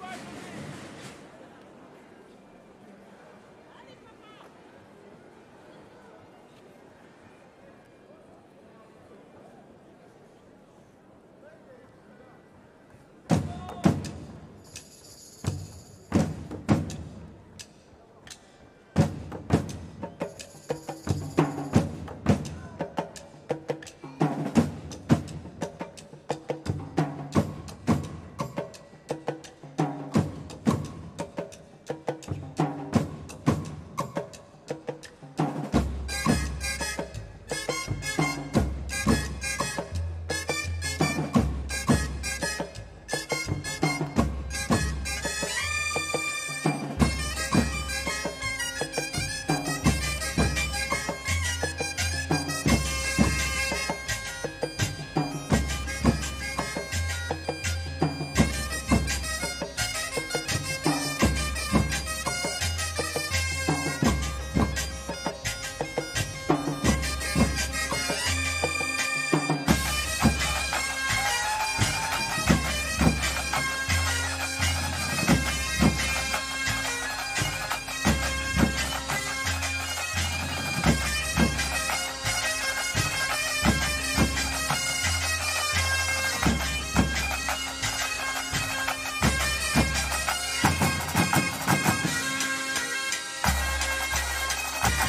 Right.